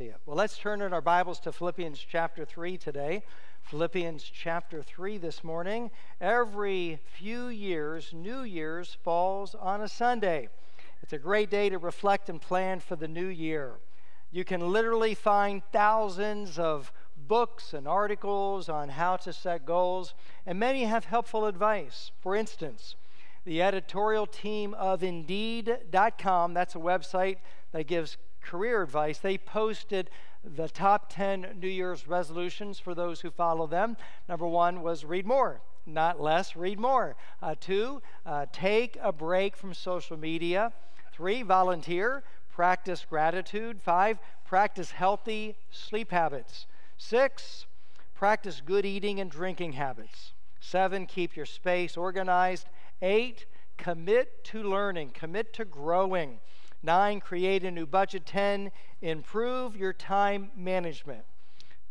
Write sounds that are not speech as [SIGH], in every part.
see it. Well, let's turn in our Bibles to Philippians chapter 3 today. Philippians chapter 3 this morning. Every few years, New Year's falls on a Sunday. It's a great day to reflect and plan for the new year. You can literally find thousands of books and articles on how to set goals, and many have helpful advice. For instance, the editorial team of Indeed.com, that's a website that gives career advice, they posted the top 10 New Year's resolutions for those who follow them. Number one was read more, not less, read more. Uh, two, uh, take a break from social media. Three, volunteer, practice gratitude. Five, practice healthy sleep habits. Six, practice good eating and drinking habits. Seven, keep your space organized. Eight, commit to learning, commit to growing. Nine, create a new budget. 10, improve your time management.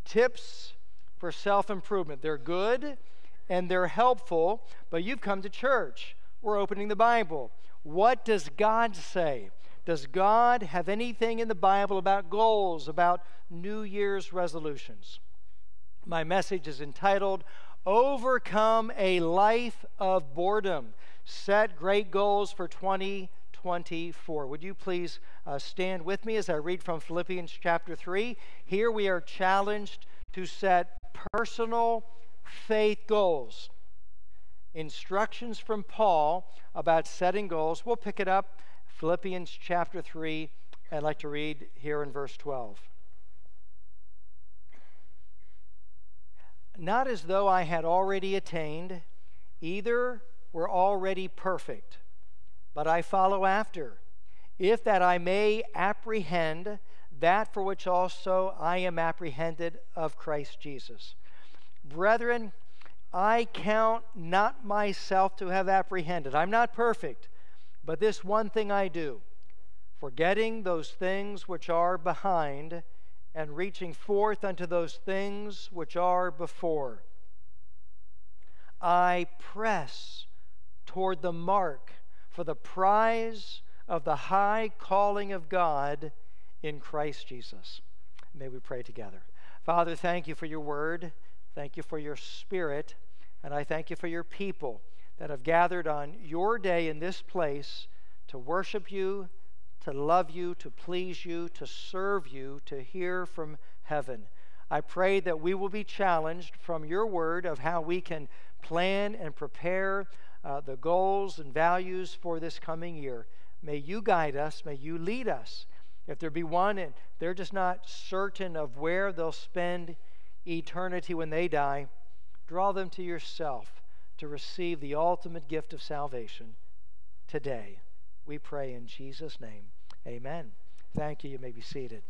Tips for self improvement. They're good and they're helpful, but you've come to church. We're opening the Bible. What does God say? Does God have anything in the Bible about goals, about New Year's resolutions? My message is entitled Overcome a Life of Boredom. Set great goals for 20 24. Would you please uh, stand with me as I read from Philippians chapter 3? Here we are challenged to set personal faith goals. Instructions from Paul about setting goals. We'll pick it up, Philippians chapter 3. I'd like to read here in verse 12. Not as though I had already attained, either were already perfect but I follow after, if that I may apprehend that for which also I am apprehended of Christ Jesus. Brethren, I count not myself to have apprehended. I'm not perfect, but this one thing I do, forgetting those things which are behind and reaching forth unto those things which are before. I press toward the mark for the prize of the high calling of God in Christ Jesus. May we pray together. Father, thank you for your word. Thank you for your spirit. And I thank you for your people that have gathered on your day in this place to worship you, to love you, to please you, to serve you, to hear from heaven. I pray that we will be challenged from your word of how we can plan and prepare uh, the goals and values for this coming year. May you guide us, may you lead us. If there be one and they're just not certain of where they'll spend eternity when they die, draw them to yourself to receive the ultimate gift of salvation today. We pray in Jesus' name. Amen. Thank you. You may be seated.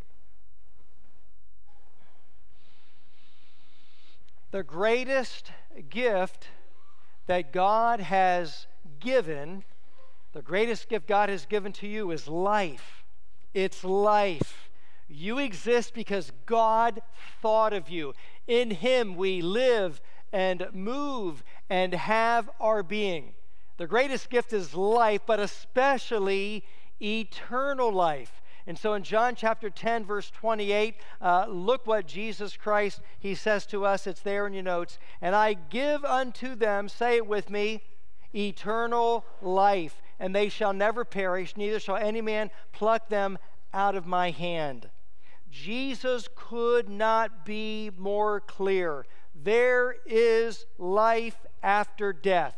The greatest gift that God has given, the greatest gift God has given to you is life. It's life. You exist because God thought of you. In Him we live and move and have our being. The greatest gift is life, but especially eternal life. And so in John chapter 10, verse 28, uh, look what Jesus Christ, he says to us. It's there in your notes. And I give unto them, say it with me, eternal life, and they shall never perish, neither shall any man pluck them out of my hand. Jesus could not be more clear. There is life after death.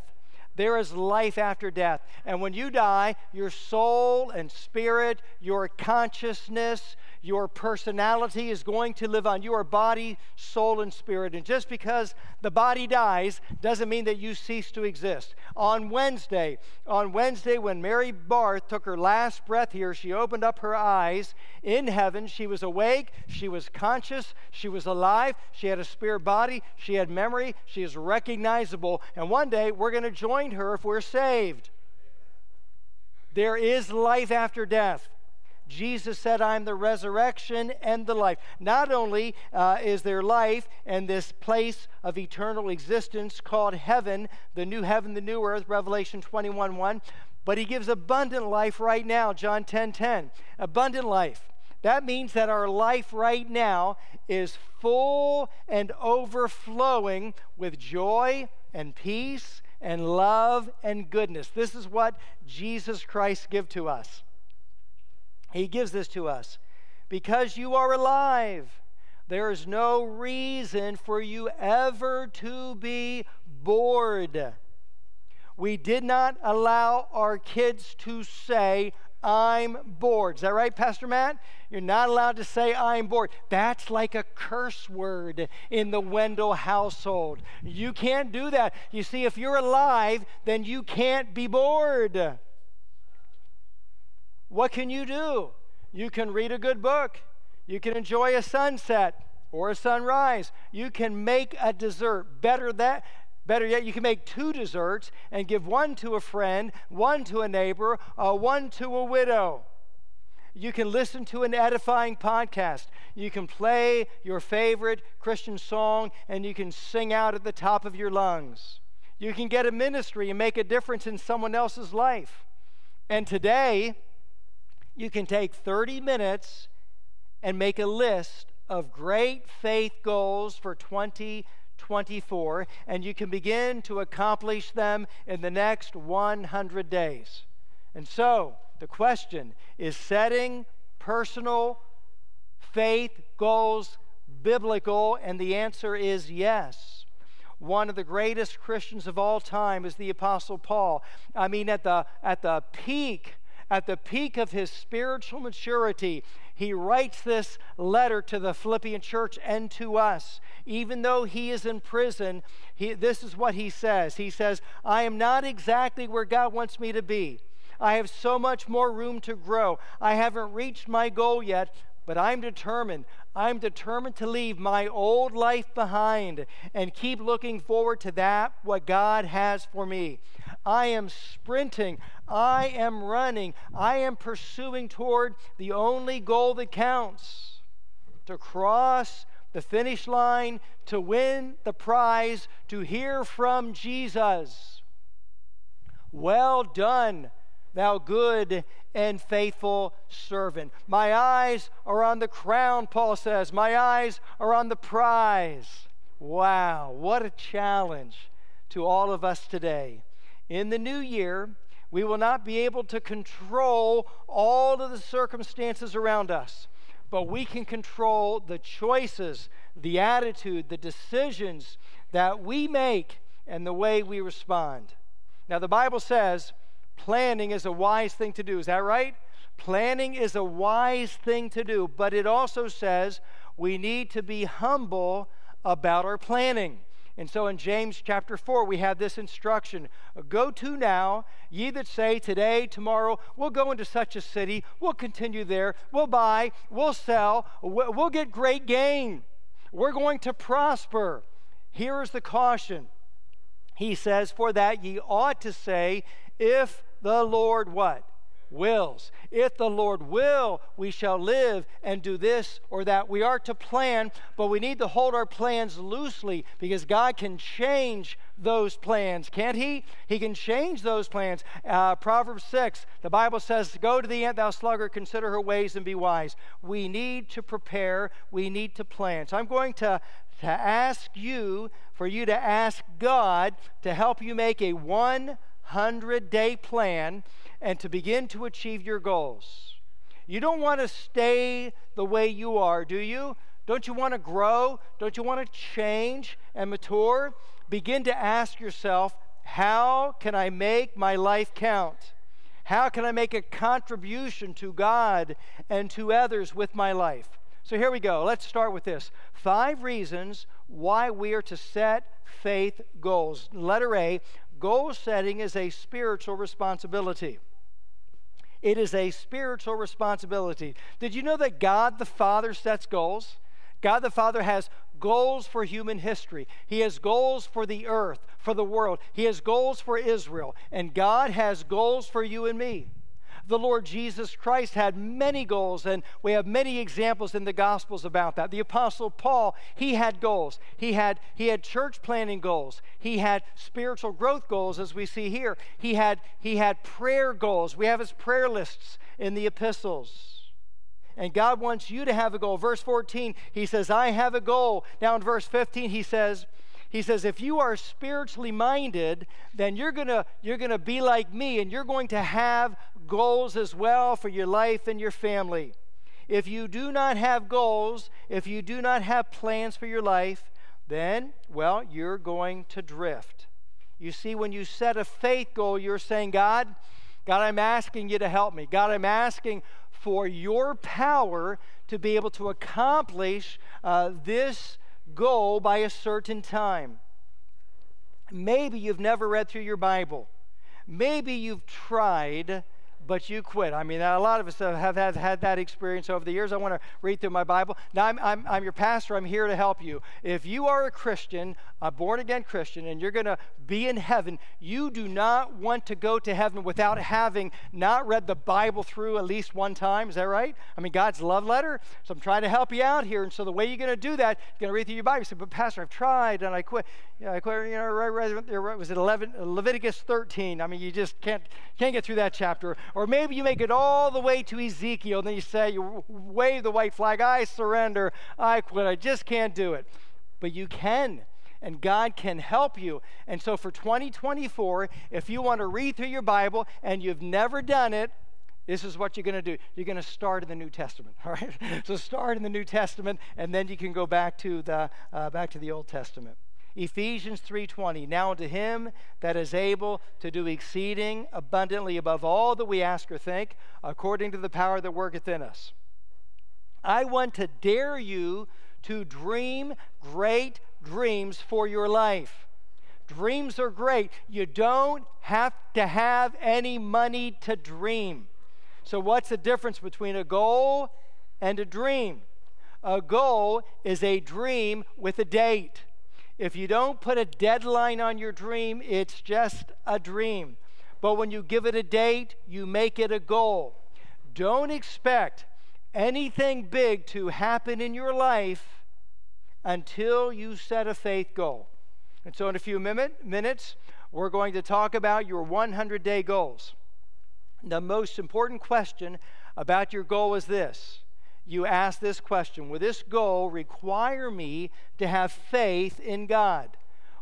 There is life after death. And when you die, your soul and spirit, your consciousness, your personality is going to live on. your body, soul, and spirit. And just because the body dies doesn't mean that you cease to exist. On Wednesday, on Wednesday, when Mary Barth took her last breath here, she opened up her eyes in heaven. She was awake, she was conscious, she was alive, she had a spirit body, she had memory, she is recognizable. And one day we're going to join her if we're saved. There is life after death. Jesus said, I'm the resurrection and the life. Not only uh, is there life and this place of eternal existence called heaven, the new heaven, the new earth, Revelation 21 1, but he gives abundant life right now, John 10 10. Abundant life. That means that our life right now is full and overflowing with joy and peace and love and goodness. This is what Jesus Christ gives to us. He gives this to us because you are alive. There is no reason for you ever to be bored. We did not allow our kids to say, I'm bored. Is that right, Pastor Matt? You're not allowed to say, I'm bored. That's like a curse word in the Wendal household. You can't do that. You see, if you're alive, then you can't be bored. What can you do? You can read a good book. You can enjoy a sunset or a sunrise. You can make a dessert. Better that Better yet, you can make two desserts and give one to a friend, one to a neighbor, uh, one to a widow. You can listen to an edifying podcast. You can play your favorite Christian song and you can sing out at the top of your lungs. You can get a ministry and make a difference in someone else's life. And today, you can take 30 minutes and make a list of great faith goals for 2024, and you can begin to accomplish them in the next 100 days. And so, the question is setting personal faith goals biblical? And the answer is yes. One of the greatest Christians of all time is the Apostle Paul. I mean, at the, at the peak at the peak of his spiritual maturity, he writes this letter to the Philippian church and to us. Even though he is in prison, he, this is what he says He says, I am not exactly where God wants me to be. I have so much more room to grow. I haven't reached my goal yet, but I'm determined. I'm determined to leave my old life behind and keep looking forward to that, what God has for me. I am sprinting. I am running. I am pursuing toward the only goal that counts to cross the finish line, to win the prize, to hear from Jesus. Well done, thou good and faithful servant. My eyes are on the crown, Paul says. My eyes are on the prize. Wow, what a challenge to all of us today. In the new year, we will not be able to control all of the circumstances around us, but we can control the choices, the attitude, the decisions that we make, and the way we respond. Now, the Bible says, planning is a wise thing to do. Is that right? Planning is a wise thing to do, but it also says we need to be humble about our planning. And so in James chapter 4, we have this instruction Go to now, ye that say, Today, tomorrow, we'll go into such a city, we'll continue there, we'll buy, we'll sell, we'll get great gain, we're going to prosper. Here is the caution. He says, For that ye ought to say, if the Lord what? wills. If the Lord will, we shall live and do this or that. We are to plan, but we need to hold our plans loosely because God can change those plans, can't He? He can change those plans. Uh, Proverbs 6, the Bible says, Go to the ant, thou sluggard, consider her ways and be wise. We need to prepare, we need to plan. So I'm going to to ask you, for you to ask God to help you make a one 100 day plan and to begin to achieve your goals. You don't want to stay the way you are, do you? Don't you want to grow? Don't you want to change and mature? Begin to ask yourself, how can I make my life count? How can I make a contribution to God and to others with my life? So here we go. Let's start with this. Five reasons why we are to set faith goals. Letter A goal setting is a spiritual responsibility. It is a spiritual responsibility. Did you know that God the Father sets goals? God the Father has goals for human history. He has goals for the earth, for the world. He has goals for Israel. And God has goals for you and me the Lord Jesus Christ had many goals, and we have many examples in the Gospels about that. The Apostle Paul, he had goals. He had, he had church planning goals. He had spiritual growth goals, as we see here. He had, he had prayer goals. We have his prayer lists in the epistles. And God wants you to have a goal. Verse 14, he says, I have a goal. Now in verse 15, he says, he says, if you are spiritually minded, then you're gonna you're gonna be like me, and you're going to have goals as well for your life and your family. If you do not have goals, if you do not have plans for your life, then, well, you're going to drift. You see, when you set a faith goal, you're saying, God, God, I'm asking you to help me. God, I'm asking for your power to be able to accomplish uh, this goal by a certain time. Maybe you've never read through your Bible. Maybe you've tried but you quit. I mean, a lot of us have had, had that experience over the years. I want to read through my Bible. Now, I'm, I'm, I'm your pastor. I'm here to help you. If you are a Christian, a born again Christian, and you're going to be in heaven, you do not want to go to heaven without having not read the Bible through at least one time. Is that right? I mean, God's love letter. So I'm trying to help you out here. And so the way you're going to do that, you're going to read through your Bible. You say, but Pastor, I've tried and I quit. Yeah, I quit. You know, right, right, was it 11, Leviticus 13? I mean, you just can't can't get through that chapter. Or maybe you make it all the way to Ezekiel, and then you say, you wave the white flag, I surrender, I quit, I just can't do it. But you can and God can help you. And so for 2024, if you want to read through your Bible and you've never done it, this is what you're going to do. You're going to start in the New Testament, [LAUGHS] all right? so start in the New Testament, and then you can go back to the uh, back to the Old Testament. Ephesians 3:20 Now unto him that is able to do exceeding abundantly above all that we ask or think according to the power that worketh in us. I want to dare you to dream great dreams for your life. Dreams are great. You don't have to have any money to dream. So what's the difference between a goal and a dream? A goal is a dream with a date. If you don't put a deadline on your dream, it's just a dream. But when you give it a date, you make it a goal. Don't expect anything big to happen in your life until you set a faith goal. And so, in a few minutes, we're going to talk about your 100 day goals. The most important question about your goal is this you ask this question Will this goal require me to have faith in God?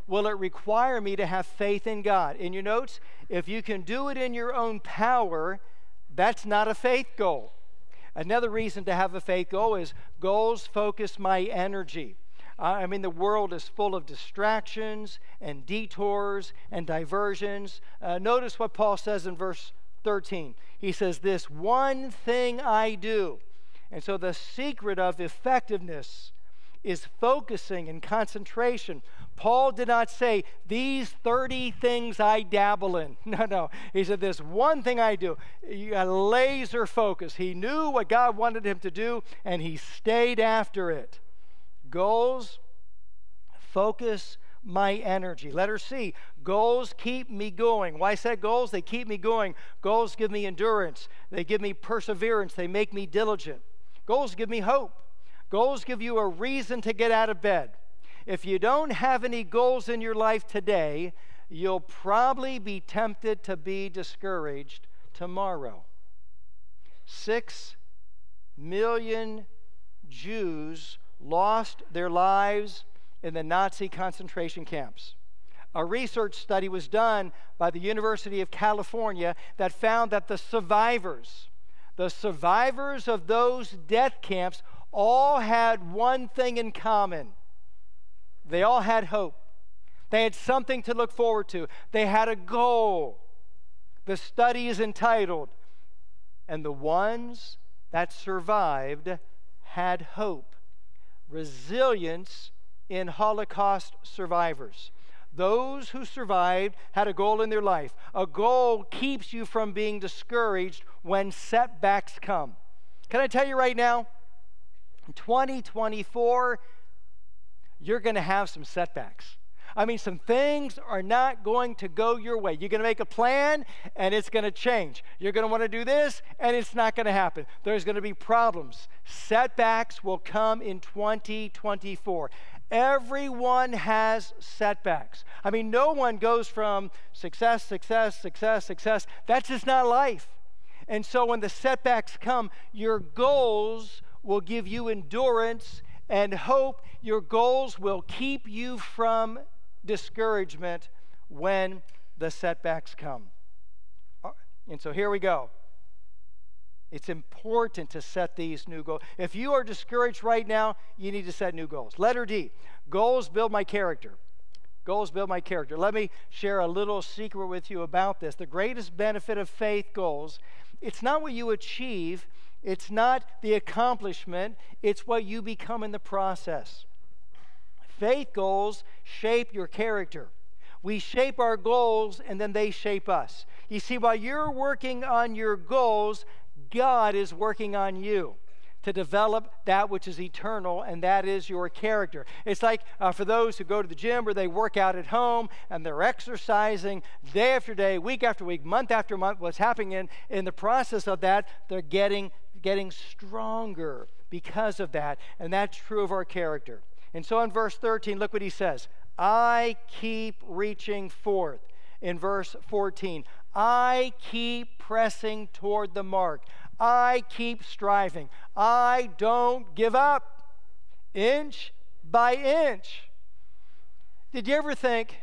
Will it require me to have faith in God? In your notes, if you can do it in your own power, that's not a faith goal. Another reason to have a faith goal is goals focus my energy. I mean, the world is full of distractions and detours and diversions. Uh, notice what Paul says in verse 13. He says, This one thing I do. And so the secret of effectiveness is focusing and concentration. Paul did not say, These 30 things I dabble in. [LAUGHS] No, no. He said, This one thing I do. You got laser focus. He knew what God wanted him to do, and he stayed after it. Goals, focus, my energy. Letter C, goals keep me going. Why said goals? They keep me going. Goals give me endurance, they give me perseverance, they make me diligent. Goals give me hope. Goals give you a reason to get out of bed. If you don't have any goals in your life today, you'll probably be tempted to be discouraged tomorrow. Six million Jews lost their lives in the Nazi concentration camps. A research study was done by the University of California that found that the survivors, the survivors of those death camps all had one thing in common they all had hope. They had something to look forward to, they had a goal. The study is entitled, And the Ones That Survived Had Hope Resilience in Holocaust Survivors. Those who survived had a goal in their life. A goal keeps you from being discouraged when setbacks come. Can I tell you right now? In 2024, you're going to have some setbacks. I mean, some things are not going to go your way. You're going to make a plan and it's going to change. You're going to want to do this and it's not going to happen. There's going to be problems. Setbacks will come in 2024. Everyone has setbacks. I mean, no one goes from success, success, success, success. That's just not life. And so when the setbacks come, your goals will give you endurance and hope. Your goals will keep you from discouragement when the setbacks come. Uh, and so here we go. It's important to set these new goals. If you are discouraged right now, you need to set new goals. Letter D goals build my character. Goals build my character. Let me share a little secret with you about this. The greatest benefit of faith goals, it's not what you achieve, it's not the accomplishment, it's what you become in the process. Faith goals shape your character. We shape our goals and then they shape us. You see, while you're working on your goals, God is working on you to develop that which is eternal, and that is your character. It's like uh, for those who go to the gym or they work out at home and they're exercising day after day, week after week, month after month. What's happening in, in the process of that, they're getting, getting stronger because of that, and that's true of our character. And so in verse 13, look what he says I keep reaching forth. In verse 14, I keep pressing toward the mark. I keep striving. I don't give up, inch by inch. Did you ever think,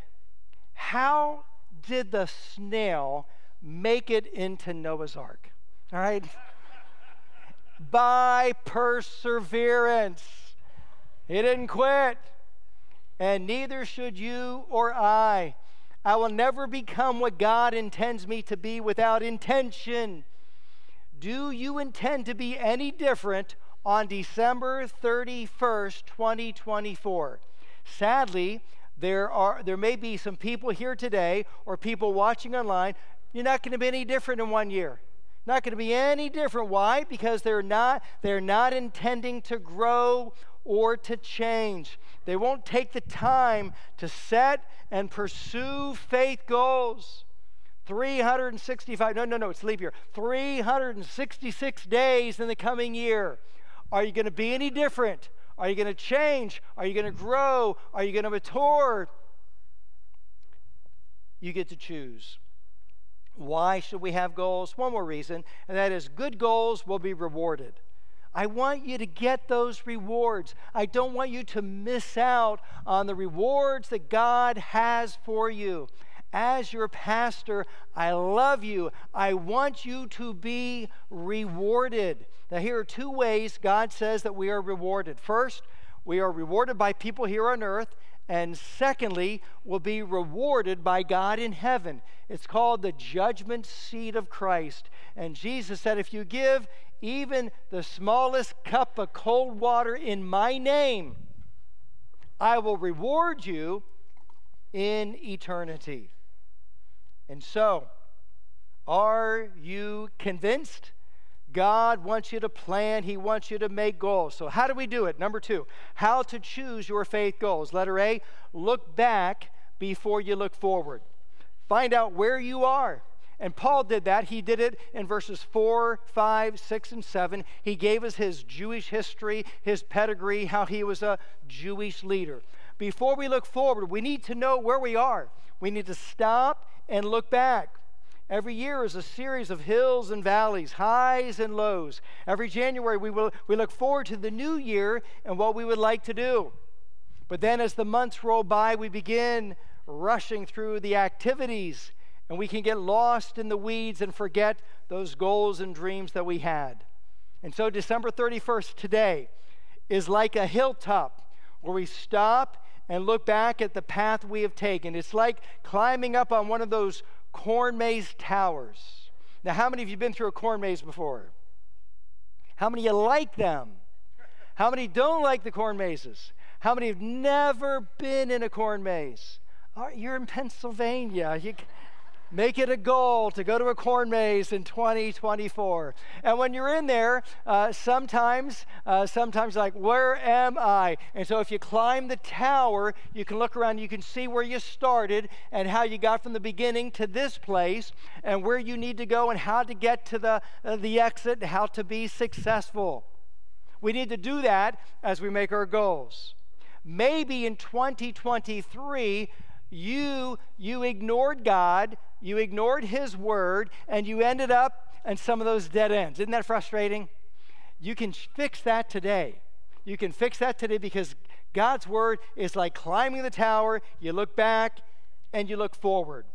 how did the snail make it into Noah's Ark? All right? [LAUGHS] by perseverance. He didn't quit. And neither should you or I. I will never become what God intends me to be without intention. Do you intend to be any different on December 31st, 2024? Sadly, there are there may be some people here today or people watching online, you're not going to be any different in one year. Not going to be any different. Why? Because they're not they're not intending to grow or to change. They won't take the time to set and pursue faith goals. 365, no, no, no, it's leap year. 366 days in the coming year. Are you going to be any different? Are you going to change? Are you going to grow? Are you going to mature? You get to choose. Why should we have goals? One more reason, and that is good goals will be rewarded. I want you to get those rewards. I don't want you to miss out on the rewards that God has for you as your pastor, I love you. I want you to be rewarded. Now, here are two ways God says that we are rewarded. First, we are rewarded by people here on earth, and secondly, will be rewarded by God in heaven. It's called the judgment seat of Christ. And Jesus said, If you give even the smallest cup of cold water in my name, I will reward you in eternity. And so, are you convinced? God wants you to plan, He wants you to make goals. So, how do we do it? Number two, how to choose your faith goals. Letter A, look back before you look forward. Find out where you are. And Paul did that. He did it in verses 4, 5, 6, and 7. He gave us his Jewish history, his pedigree, how he was a Jewish leader. Before we look forward, we need to know where we are. We need to stop and look back. Every year is a series of hills and valleys, highs and lows. Every January, we, will, we look forward to the new year and what we would like to do. But then, as the months roll by, we begin rushing through the activities, and we can get lost in the weeds and forget those goals and dreams that we had. And so, December 31st, today, is like a hilltop where we stop and look back at the path we have taken. It's like climbing up on one of those corn maze towers. Now, how many of you been through a corn maze before? How many of you like them? How many don't like the corn mazes? How many have never been in a corn maze? Oh, you're in Pennsylvania. You, Make it a goal to go to a corn maze in 2024. And when you're in there, uh, sometimes, uh, sometimes like, where am I? And so if you climb the tower, you can look around, you can see where you started and how you got from the beginning to this place, and where you need to go, and how to get to the uh, the exit, and how to be successful. We need to do that as we make our goals. Maybe in 2023 you you ignored God, you ignored his word and you ended up and some of those dead ends. Isn't that frustrating? You can fix that today. You can fix that today because God's word is like climbing the tower. You look back and you look forward.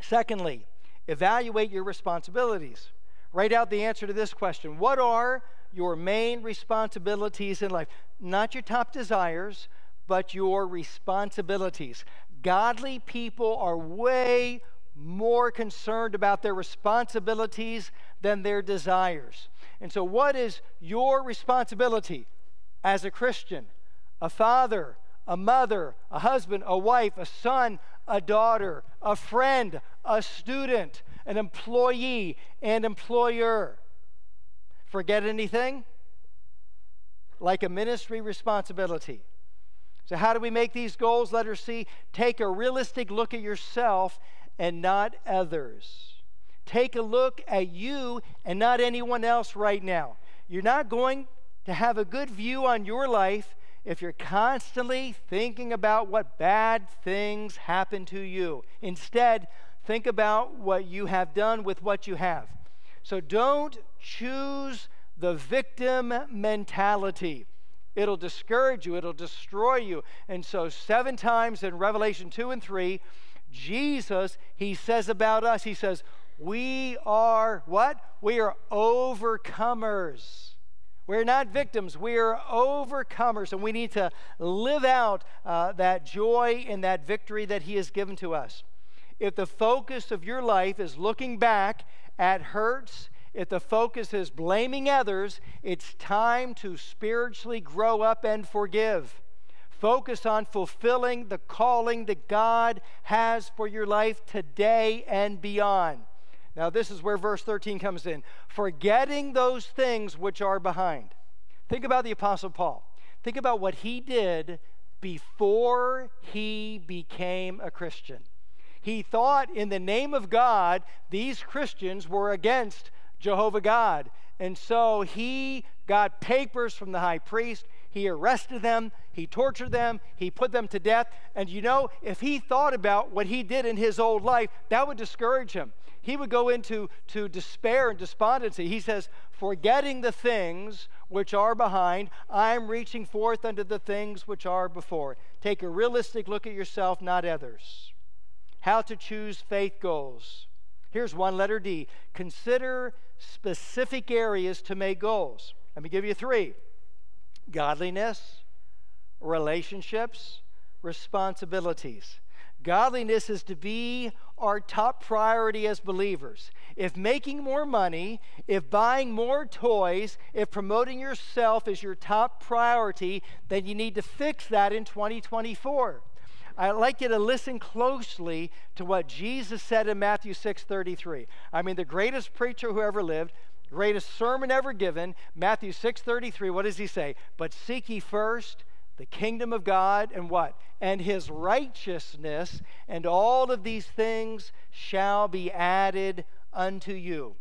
Secondly, evaluate your responsibilities. Write out the answer to this question What are your main responsibilities in life? Not your top desires, but your responsibilities. Godly people are way more concerned about their responsibilities than their desires. And so, what is your responsibility as a Christian, a father, a mother, a husband, a wife, a son, a daughter, a friend, a student, an employee, and employer? Forget anything? Like a ministry responsibility. So, how do we make these goals? Letter C take a realistic look at yourself and not others. Take a look at you and not anyone else right now. You're not going to have a good view on your life if you're constantly thinking about what bad things happen to you. Instead, think about what you have done with what you have. So don't choose the victim mentality. It'll discourage you, it'll destroy you. And so, seven times in Revelation 2 and 3, Jesus, he says about us, he says, we are what? We are overcomers. We're not victims, we are overcomers, and we need to live out uh, that joy and that victory that He has given to us. If the focus of your life is looking back at hurts, if the focus is blaming others, it's time to spiritually grow up and forgive. Focus on fulfilling the calling that God has for your life today and beyond. Now, this is where verse 13 comes in. Forgetting those things which are behind. Think about the Apostle Paul. Think about what he did before he became a Christian. He thought in the name of God, these Christians were against Jehovah God. And so he got papers from the high priest. He arrested them, he tortured them, he put them to death. And you know, if he thought about what he did in his old life, that would discourage him. He would go into to despair and despondency. He says, Forgetting the things which are behind, I'm reaching forth unto the things which are before. Take a realistic look at yourself, not others. How to choose faith goals. Here's one letter D. Consider specific areas to make goals. Let me give you three godliness, relationships, responsibilities. Godliness is to be our top priority as believers. If making more money, if buying more toys, if promoting yourself is your top priority, then you need to fix that in 2024. I'd like you to listen closely to what Jesus said in Matthew 6:33. I mean, the greatest preacher who ever lived, greatest sermon ever given, Matthew 6:33, what does he say? But seek ye first the kingdom of God and what? And his righteousness, and all of these things shall be added unto you.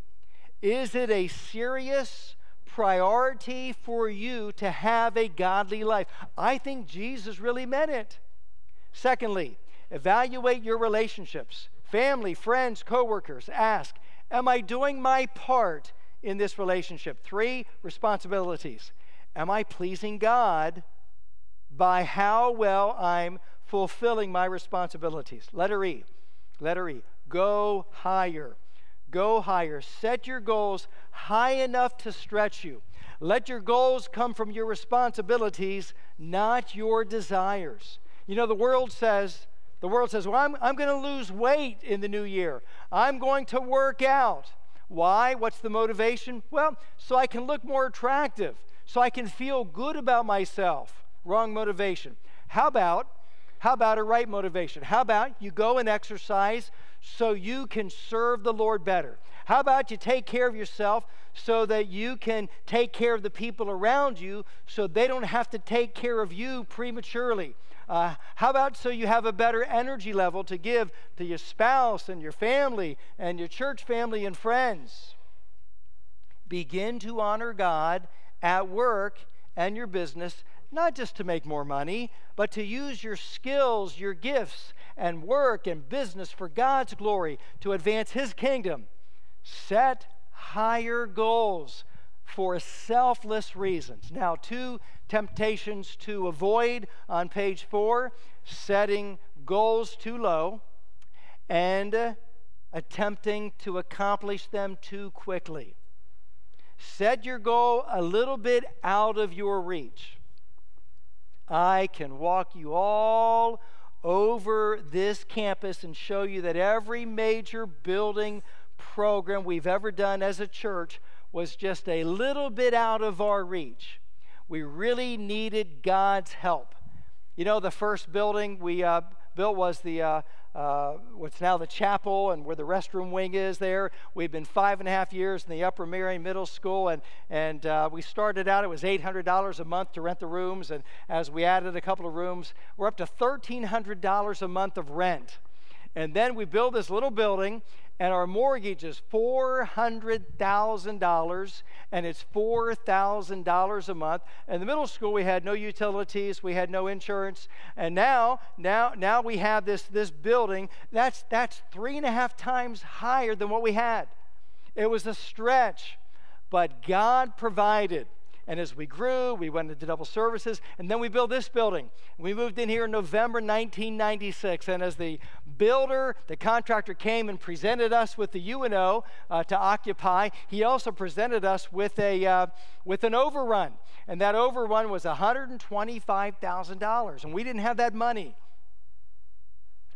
Is it a serious priority for you to have a godly life? I think Jesus really meant it. Secondly, evaluate your relationships family, friends, coworkers. Ask, Am I doing my part in this relationship. Three, responsibilities. Am I pleasing God by how well I'm fulfilling my responsibilities? Letter E. Letter E. Go higher. Go higher. Set your goals high enough to stretch you. Let your goals come from your responsibilities, not your desires. You know, the world says, the world says, well, I'm, I'm going to lose weight in the new year. I'm going to work out. Why? What's the motivation? Well, so I can look more attractive, so I can feel good about myself. Wrong motivation. How about how about a right motivation? How about you go and exercise so you can serve the Lord better? How about you take care of yourself so that you can take care of the people around you so they don't have to take care of you prematurely? Uh, how about so you have a better energy level to give to your spouse and your family and your church family and friends? Begin to honor God at work and your business, not just to make more money, but to use your skills, your gifts, and work and business for God's glory to advance His kingdom. Set higher goals for selfless reasons. Now, two temptations to avoid on page four setting goals too low and attempting to accomplish them too quickly. Set your goal a little bit out of your reach. I can walk you all over this campus and show you that every major building program we've ever done as a church was just a little bit out of our reach. We really needed God's help. You know, the first building we uh, built was the uh, uh, what's now the chapel and where the restroom wing is there. We've been five and a half years in the Upper Merion Middle School, and, and uh, we started out, it was $800 a month to rent the rooms. And as we added a couple of rooms, we're up to $1,300 a month of rent. And then we build this little building, and our mortgage is $400,000 and it's $4,000 a month. In the middle school we had no utilities, we had no insurance, and now now now we have this this building that's that's three and a half times higher than what we had. It was a stretch, but God provided. And as we grew, we went into double services, and then we built this building. We moved in here in November 1996, and as the builder, the contractor came and presented us with the U&O uh, to occupy, he also presented us with a uh, with an overrun, and that overrun was $125,000, and we didn't have that money.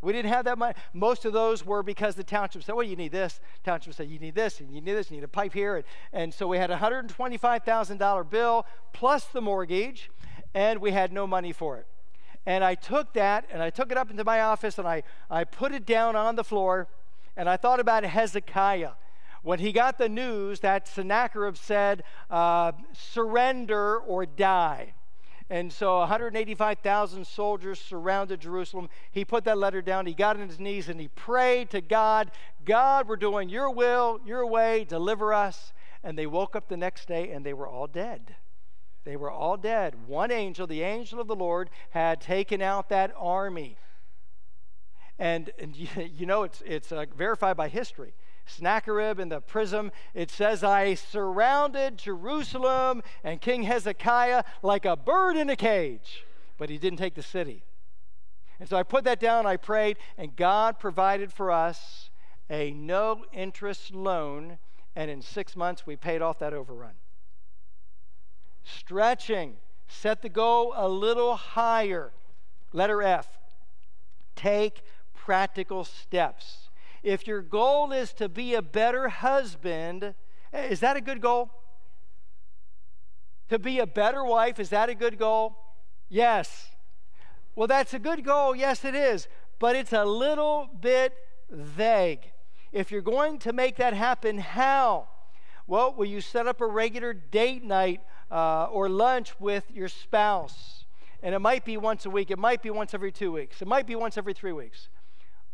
We didn't have that money. Most of those were because the township said, well, you need this. Township said, you need this, and you need this, you need a pipe here. And, and so we had a $125,000 bill plus the mortgage, and we had no money for it. And I took that and I took it up into my office and I, I put it down on the floor and I thought about Hezekiah. When he got the news that Sennacherib said, uh, surrender or die. And so 185,000 soldiers surrounded Jerusalem. He put that letter down. He got on his knees and he prayed to God God, we're doing your will, your way, deliver us. And they woke up the next day and they were all dead. They were all dead. One angel, the angel of the Lord, had taken out that army. And, and [LAUGHS] you, know, it's, it's uh, verified by history. Sennacherib in the prism, it says, I surrounded Jerusalem and King Hezekiah like a bird in a cage, but he didn't take the city. And so I put that down, I prayed, and God provided for us a no interest loan, and in six months we paid off that overrun. Stretching, set the goal a little higher. Letter F, take practical steps. If your goal is to be a better husband, eh, is that a good goal? To be a better wife, is that a good goal? Yes. Well, that's a good goal. Yes, it is. But it's a little bit vague. If you're going to make that happen, how? Well, will you set up a regular date night uh, or lunch with your spouse? And it might be once a week. It might be once every two weeks. It might be once every three weeks.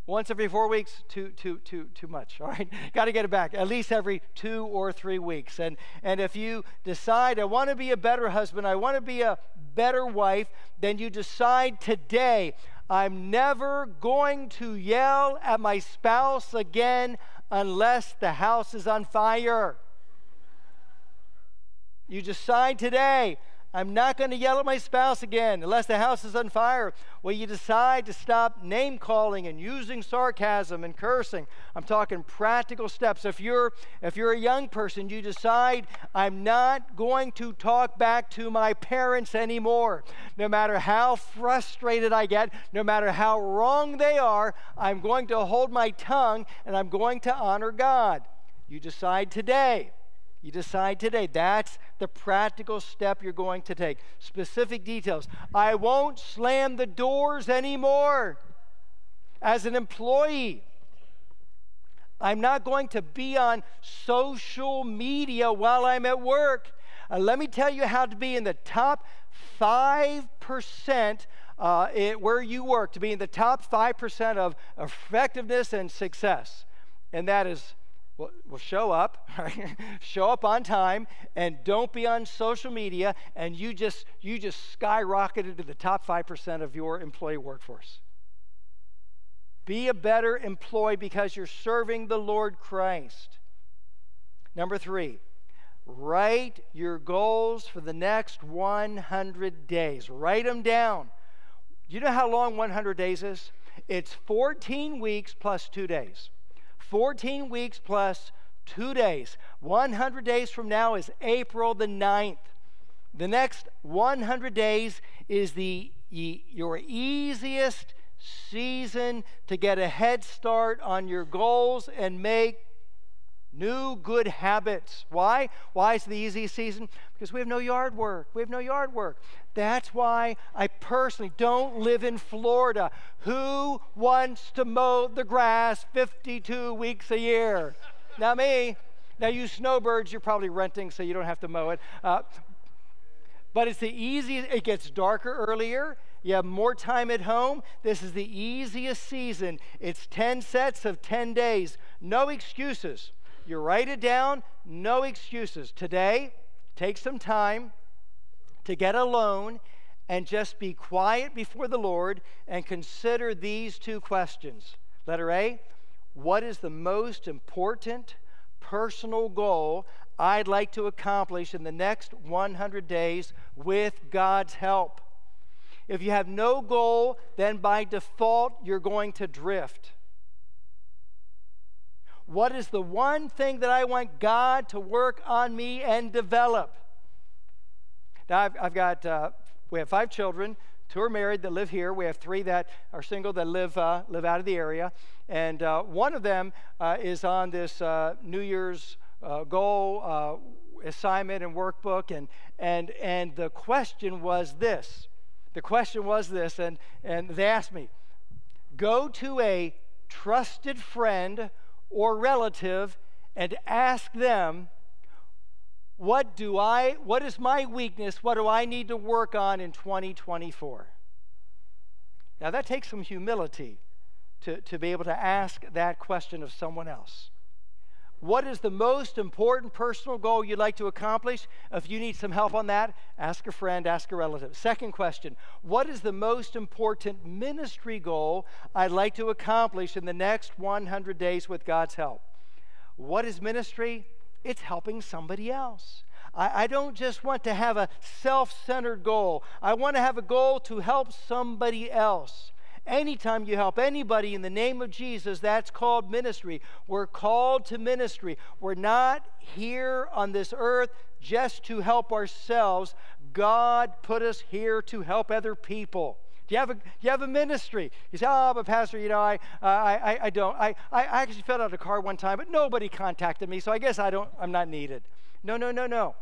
Once every four weeks, too, too, too, too much. [LAUGHS] All right, got to get it back. At least every two or three weeks. And and if you decide I want to be a better husband, I want to be a better wife, then you decide today I'm never going to yell at my spouse again unless the house is on fire. You decide today I'm not going to yell at my spouse again unless the house is on fire. Well, you decide to stop name calling and using sarcasm and cursing. I'm talking practical steps. If you're if you're a young person, you decide I'm not going to talk back to my parents anymore. No matter how frustrated I get, no matter how wrong they are, I'm going to hold my tongue and I'm going to honor God. You decide today. You decide today. That's the practical step you're going to take. Specific details. I won't slam the doors anymore as an employee. I'm not going to be on social media while I'm at work. Uh, let me tell you how to be in the top 5% uh, it, where you work, to be in the top 5% of effectiveness and success. And that is well, well show up, [LAUGHS] right? show up on time, and don't be on social media, and you just you just skyrocketed to the top five percent of your employee workforce. Be a better employee because you're serving the Lord Christ. Number three, write your goals for the next 100 days. Write them down. You know how long 100 days is? It's 14 weeks plus two days. 14 weeks plus two days. 100 days from now is April the 9th. The next 100 days is the your easiest season to get a head start on your goals and make new good habits. Why? Why is the easy season? Because we have no yard work. We have no yard work. That's why I personally don't live in Florida. Who wants to mow the grass 52 weeks a year? Not me. Now, you snowbirds, you're probably renting, so you don't have to mow it. Uh, but it's the easiest, it gets darker earlier. You have more time at home. This is the easiest season. It's 10 sets of 10 days. No excuses. You write it down, no excuses. Today, take some time to get alone and just be quiet before the Lord and consider these two questions. Letter A What is the most important personal goal I'd like to accomplish in the next 100 days with God's help? If you have no goal, then by default, you're going to drift. What is the one thing that I want God to work on me and develop? Now, I've, I've got, uh, we have five children. Two are married that live here. We have three that are single that live, uh, live out of the area. And uh, one of them uh, is on this uh, New Year's uh, goal assignment and workbook. And, and, and the question was this the question was this, and, and they asked me go to a trusted friend or relative and ask them, what do I, what is my weakness? What do I need to work on in 2024? Now, that takes some humility to, to be able to ask that question of someone else. What is the most important personal goal you'd like to accomplish? If you need some help on that, ask a friend, ask a relative. Second question What is the most important ministry goal I'd like to accomplish in the next 100 days with God's help? What is ministry? It's helping somebody else. I, I don't just want to have a self centered goal, I want to have a goal to help somebody else. Anytime you help anybody in the name of Jesus, that's called ministry. We're called to ministry. We're not here on this earth just to help ourselves. God put us here to help other people. Do you have a, you have a ministry? You say, oh, but Pastor, you know, I, I, I don't. I, I actually filled out of a card one time, but nobody contacted me, so I guess I don't, I'm not needed. No, no, no, no.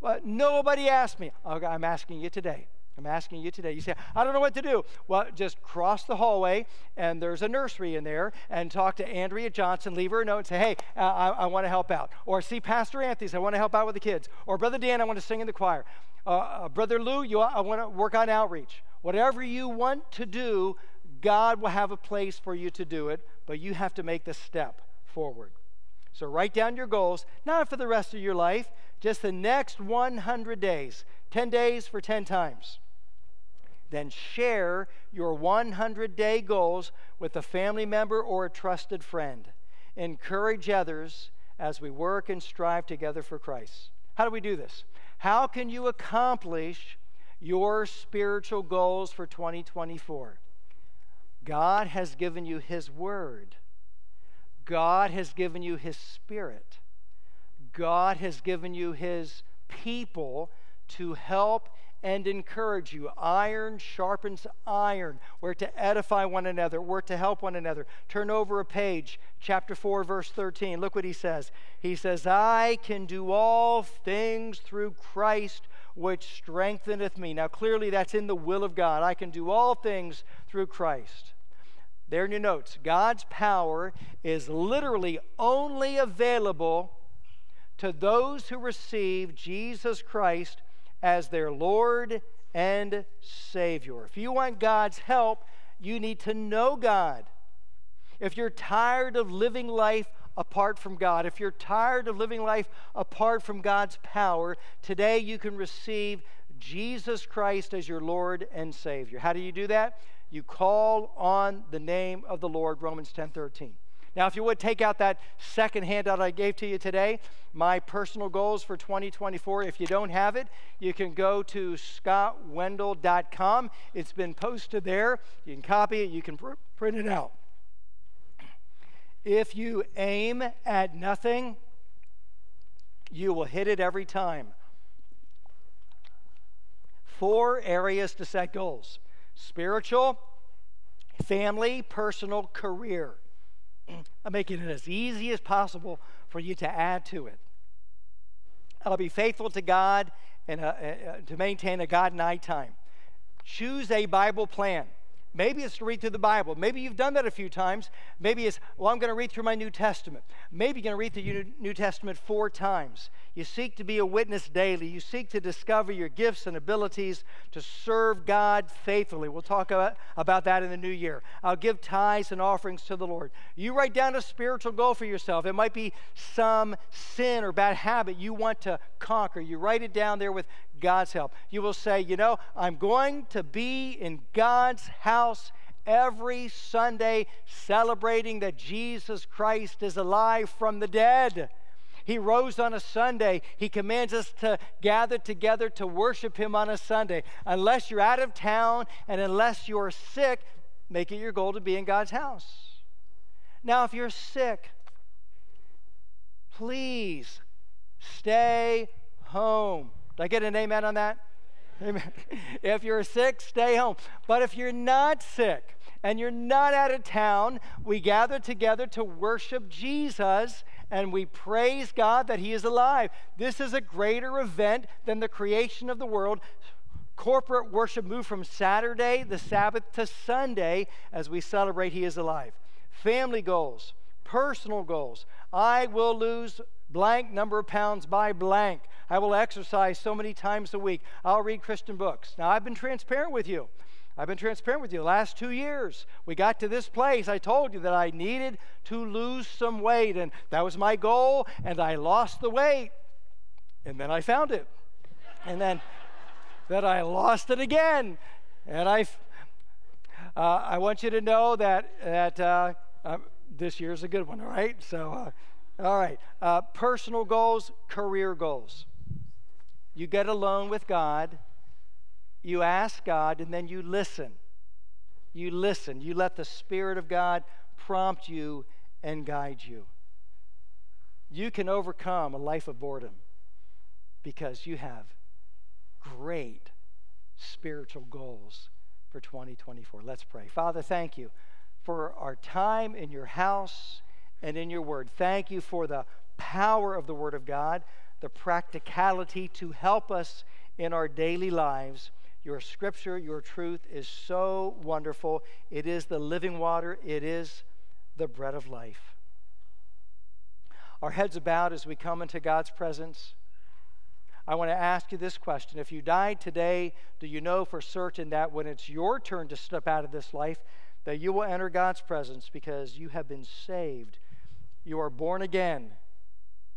Well, nobody asked me. Okay, I'm asking you today. I'm asking you today. You say, I don't know what to do. Well, just cross the hallway, and there's a nursery in there, and talk to Andrea Johnson. Leave her a note and say, Hey, uh, I, I want to help out. Or see Pastor Anthony. I want to help out with the kids. Or Brother Dan, I want to sing in the choir. Uh, uh, Brother Lou, you, I want to work on outreach. Whatever you want to do, God will have a place for you to do it, but you have to make the step forward. So write down your goals, not for the rest of your life, just the next 100 days, 10 days for 10 times then share your 100 day goals with a family member or a trusted friend. Encourage others as we work and strive together for Christ. How do we do this? How can you accomplish your spiritual goals for 2024? God has given you His Word, God has given you His Spirit, God has given you His people to help and encourage you. Iron sharpens iron. We're to edify one another, we're to help one another. Turn over a page, chapter 4, verse 13. Look what he says. He says, I can do all things through Christ which strengtheneth me. Now, clearly, that's in the will of God. I can do all things through Christ. There in your notes, God's power is literally only available to those who receive Jesus Christ as their Lord and Savior. If you want God's help, you need to know God. If you're tired of living life apart from God, if you're tired of living life apart from God's power, today you can receive Jesus Christ as your Lord and Savior. How do you do that? You call on the name of the Lord, Romans 10 13. Now, if you would take out that second handout I gave to you today, my personal goals for 2024. If you don't have it, you can go to scottwendal.com. It's been posted there. You can copy it, you can pr- print it out. If you aim at nothing, you will hit it every time. Four areas to set goals spiritual, family, personal, career. I'm making it as easy as possible for you to add to it. I'll be faithful to God and uh, uh, to maintain a God night time. Choose a Bible plan. Maybe it's to read through the Bible. Maybe you've done that a few times. Maybe it's, well, I'm going to read through my New Testament. Maybe you're going to read the New Testament four times. You seek to be a witness daily. You seek to discover your gifts and abilities to serve God faithfully. We'll talk about, about that in the new year. I'll give tithes and offerings to the Lord. You write down a spiritual goal for yourself. It might be some sin or bad habit you want to conquer. You write it down there with God's help. You will say, you know, I'm going to be in God's house every Sunday celebrating that Jesus Christ is alive from the dead. He rose on a Sunday. He commands us to gather together to worship Him on a Sunday. Unless you're out of town and unless you're sick, make it your goal to be in God's house. Now, if you're sick, please stay home. Did I get an amen on that? Amen. [LAUGHS] If you're sick, stay home. But if you're not sick and you're not out of town, we gather together to worship Jesus and we praise God that He is alive. This is a greater event than the creation of the world. Corporate worship moved from Saturday, the Sabbath, to Sunday as we celebrate He is alive. Family goals, personal goals. I will lose blank number of pounds by blank. I will exercise so many times a week. I'll read Christian books. Now, I've been transparent with you. I've been transparent with you. The last two years, we got to this place. I told you that I needed to lose some weight, and that was my goal, and I lost the weight. And then I found it. And then that I lost it again. And I, uh, I want you to know that, that uh, uh, this year's a good one, all right? So, uh, all right. Uh, personal goals, career goals. You get alone with God you ask God and then you listen. You listen. You let the Spirit of God prompt you and guide you. You can overcome a life of boredom because you have great spiritual goals for 2024. Let's pray. Father, thank you for our time in your house and in your word. Thank you for the power of the word of God, the practicality to help us in our daily lives. Your scripture, your truth is so wonderful. It is the living water, it is the bread of life. Our heads about as we come into God's presence. I want to ask you this question. If you died today, do you know for certain that when it's your turn to step out of this life, that you will enter God's presence because you have been saved? You are born again.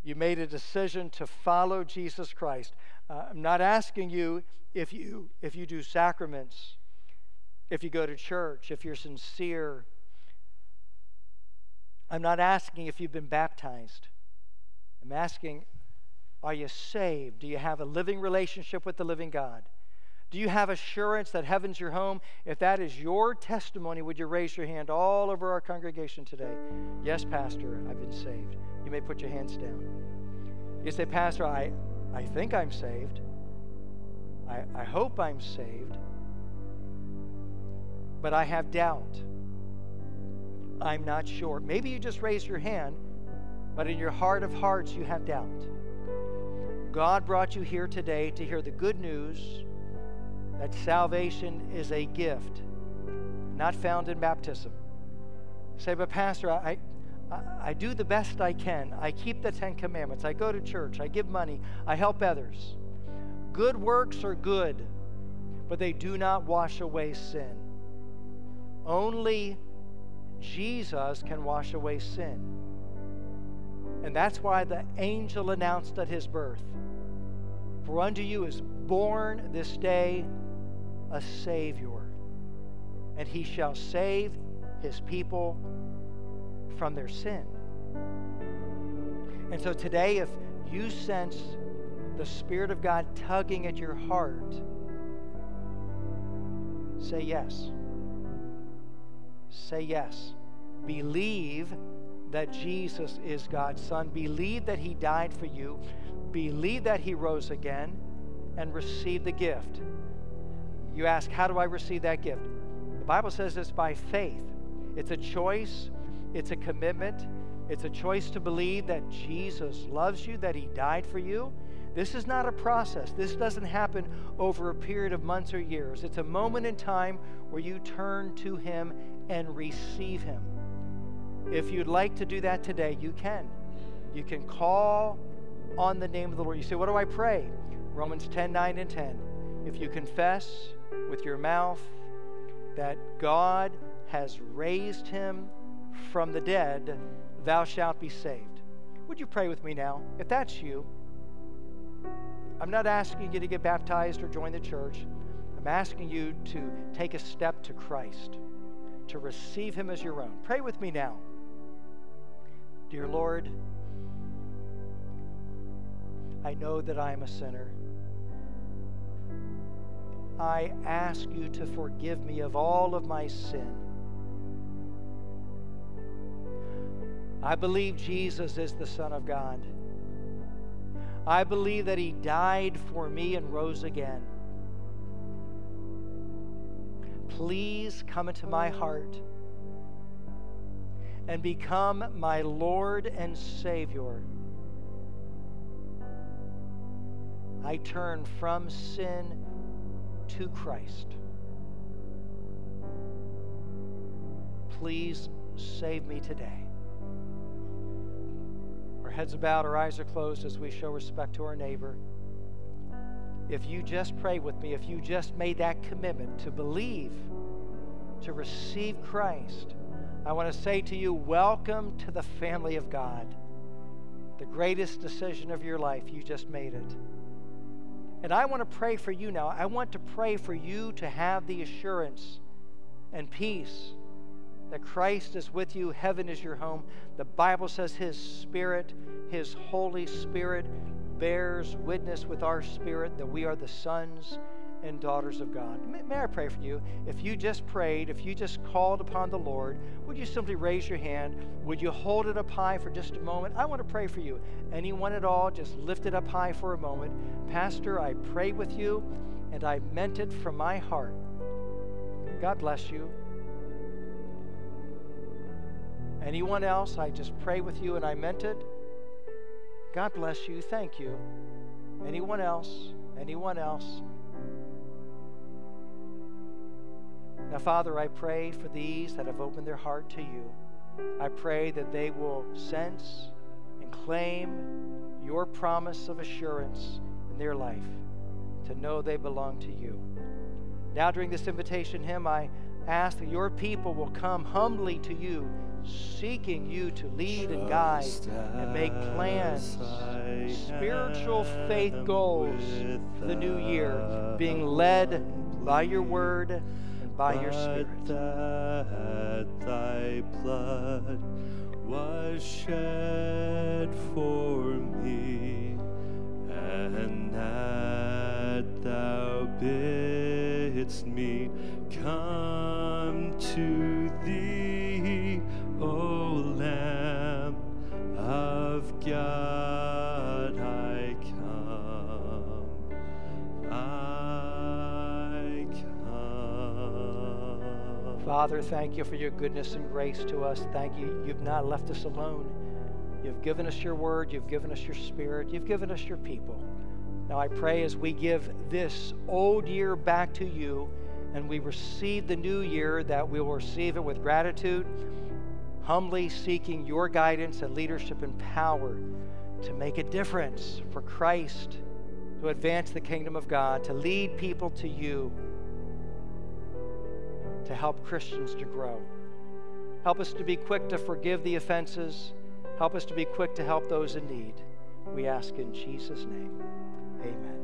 You made a decision to follow Jesus Christ. Uh, I'm not asking you if you if you do sacraments, if you go to church, if you're sincere. I'm not asking if you've been baptized. I'm asking, are you saved? Do you have a living relationship with the living God? Do you have assurance that heaven's your home? If that is your testimony, would you raise your hand all over our congregation today? Yes, Pastor, I've been saved. You may put your hands down. You say, Pastor, I, I think I'm saved. I, I hope I'm saved. But I have doubt. I'm not sure. Maybe you just raised your hand, but in your heart of hearts, you have doubt. God brought you here today to hear the good news that salvation is a gift, not found in baptism. say, but Pastor, I, I, do the best I can. I keep the Ten Commandments. I go to church. I give money. I help others. Good works are good, but they do not wash away sin. Only Jesus can wash away sin. And that's why the angel announced at his birth For unto you is born this day a Savior, and he shall save his people from their sin. And so today, if you sense the Spirit of God tugging at your heart, say yes. Say yes. Believe that Jesus is God's Son. Believe that He died for you. Believe that He rose again and receive the gift. You ask, How do I receive that gift? The Bible says it's by faith. It's a choice, it's a commitment, it's a choice to believe that Jesus loves you, that He died for you. This is not a process. This doesn't happen over a period of months or years. It's a moment in time where you turn to Him and receive Him. If you'd like to do that today, you can. You can call on the name of the Lord. You say, What do I pray? Romans 10 9 and 10. If you confess with your mouth that God has raised him from the dead, thou shalt be saved. Would you pray with me now? If that's you, I'm not asking you to get baptized or join the church. I'm asking you to take a step to Christ, to receive him as your own. Pray with me now. Dear Lord, I know that I am a sinner. I ask you to forgive me of all of my sin. I believe Jesus is the Son of God. I believe that He died for me and rose again. Please come into my heart and become my Lord and Savior. I turn from sin to Christ. Please save me today. Our heads are bowed, our eyes are closed as we show respect to our neighbor. If you just pray with me, if you just made that commitment to believe, to receive Christ, I want to say to you, welcome to the family of God. The greatest decision of your life, you just made it. And I want to pray for you now. I want to pray for you to have the assurance and peace that Christ is with you, heaven is your home. The Bible says His Spirit, His Holy Spirit, bears witness with our spirit that we are the sons and daughters of God. May, may, I pray for you? If you just prayed, if you just called upon the Lord, would you simply raise your hand? Would you hold it up high for just a moment? I want to pray for you. Anyone at all, just lift it up high for a moment. Pastor, I pray with you, and I meant it from my heart. God bless you. Anyone else, I just pray with you and I meant it. God bless you. Thank you. Anyone else? Anyone else? Now, Father, I pray for these that have opened their heart to you. I pray that they will sense and claim your promise of assurance in their life to know they belong to you. Now, during this invitation hymn, I ask that your people will come humbly to you seeking you to lead and guide and make plans, spiritual faith goals for the new year, being led by your word and by your spirit. That thy blood was shed for me, and that thou bidst me come to thee. O Lamb of God, I come. I come. Father, thank you for your goodness and grace to us. Thank you. You've not left us alone. You've given us your word. You've given us your spirit. You've given us your people. Now I pray as we give this old year back to you and we receive the new year that we will receive it with gratitude humbly seeking your guidance and leadership and power to make a difference for Christ, to advance the kingdom of God, to lead people to you, to help Christians to grow. Help us to be quick to forgive the offenses. Help us to be quick to help those in need. We ask in Jesus' name. Amen.